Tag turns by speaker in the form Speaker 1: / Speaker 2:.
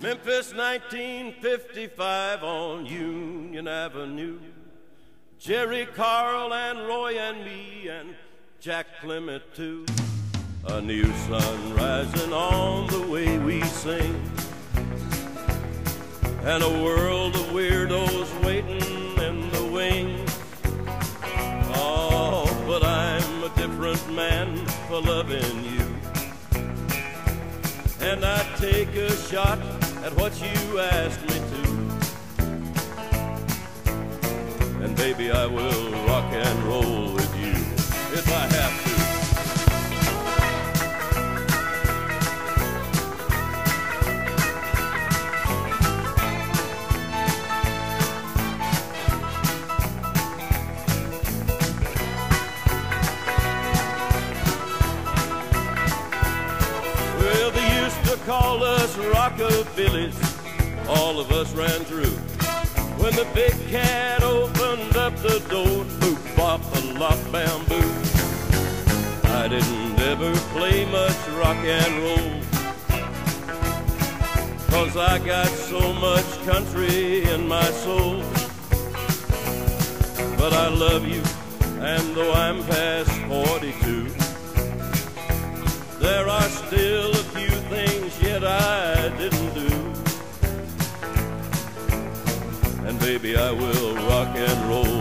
Speaker 1: Memphis 1955 on Union Avenue. Jerry Carl and Roy and me and Jack Clement too. A new sun rising on the way we sing. And a world of weirdos waiting in the wings. Oh, but I'm a different man for loving you. And I take a shot at what you asked me to. And baby, I will they call us rockabillys. All of us ran through. When the big cat opened up the door, boop, bop, a lop, bamboo. I didn't ever play much rock and roll. Cause I got so much country in my soul. But I love you, and though I'm past 42, baby, I will rock and roll